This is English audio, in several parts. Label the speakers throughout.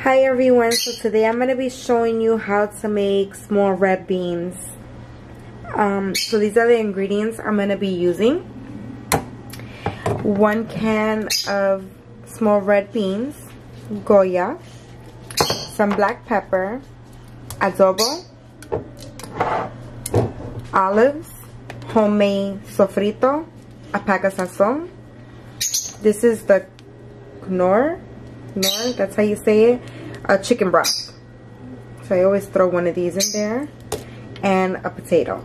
Speaker 1: Hi everyone, so today I'm going to be showing you how to make small red beans. Um, so these are the ingredients I'm going to be using. One can of small red beans, Goya, some black pepper, adobo, olives, homemade sofrito, a pack of sazon. This is the Knorr, That's how you say it a chicken broth. So I always throw one of these in there and a potato.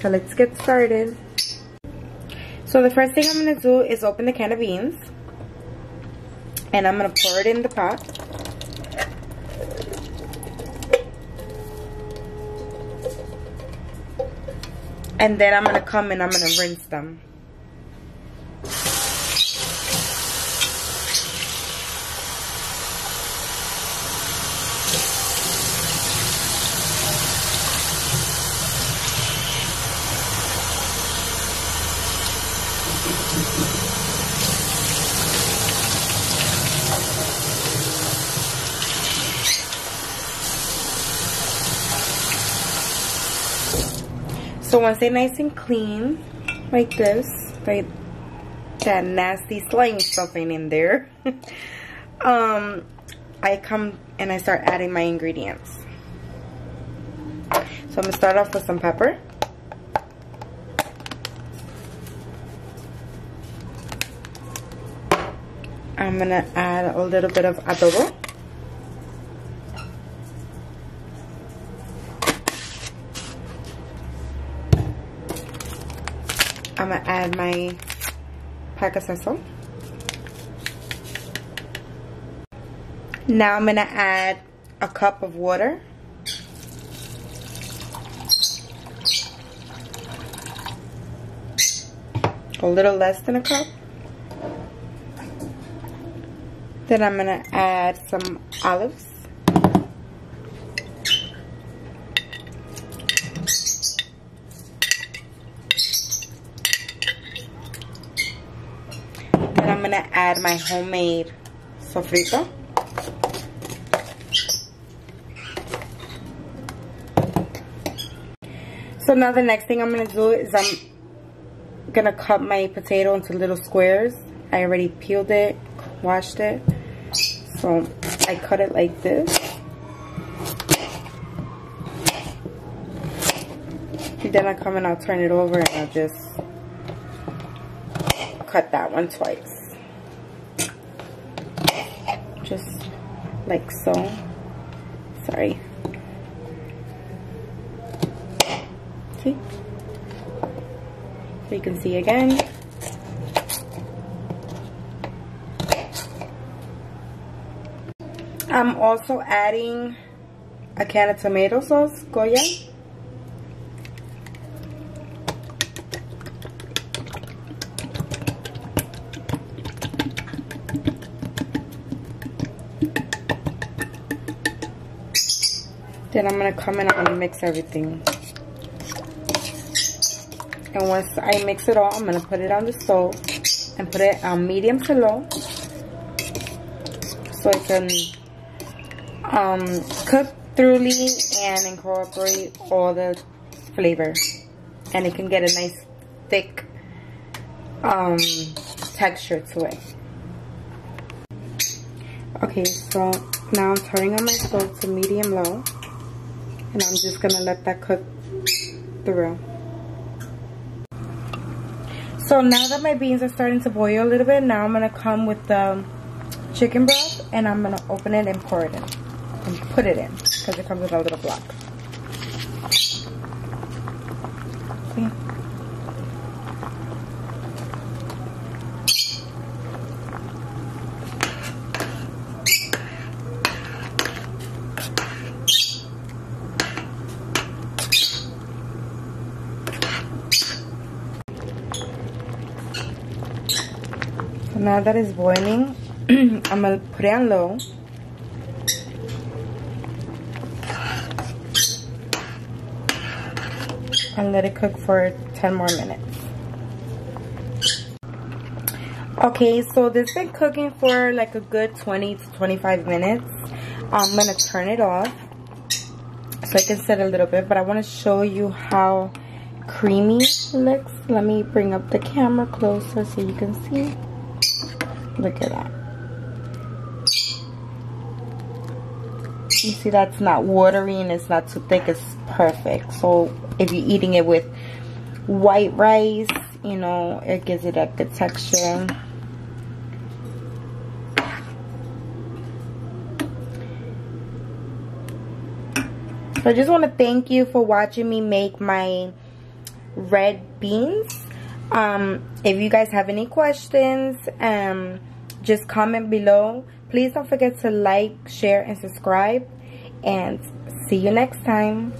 Speaker 1: So let's get started. So the first thing I'm to do is open the can of beans. And I'm to pour it in the pot. And then I'm to come and I'm to rinse them. So once they're nice and clean, like this, like that nasty slime stuff ain't in there. um, I come and I start adding my ingredients. So I'm gonna start off with some pepper. I'm gonna add a little bit of adobo. I'm gonna add my pack of sesame. Now I'm gonna add a cup of water. A little less than a cup. Then I'm gonna add some olives. Then I'm gonna add my homemade sofrito. So now the next thing I'm gonna do is I'm gonna cut my potato into little squares. I already peeled it, washed it. So I cut it like this. And then I come and I'll turn it over and I'll just cut that one twice. Just like so. Sorry. See? So you can see again. I'm also adding a can of tomato sauce, Goya. Then I'm going to come in and I'm going to mix everything. And once I mix it all, I'm going to put it on the stove and put it on medium to low. So it can um, cook thoroughly and incorporate all the flavor. And it can get a nice thick um, texture to it. Okay, so now I'm turning on my stove to medium low. And I'm just going to let that cook through. So now that my beans are starting to boil a little bit, now I'm going to come with the chicken broth and I'm going to open it and pour it in. And put it in because it comes with a little block. See? Now that it's boiling, I'm gonna put it on low. And let it cook for 10 more minutes. Okay, so this been cooking for like a good 20 to 25 minutes. I'm to turn it off so I can set a little bit, but I want to show you how creamy it looks. Let me bring up the camera closer so you can see. Look at that. You see that's not watery and it's not too thick, it's perfect. So if you're eating it with white rice, you know, it gives it a good texture. So I just want to thank you for watching me make my red beans. Um, if you guys have any questions, um, just comment below. Please don't forget to like, share, and subscribe. And see you next time.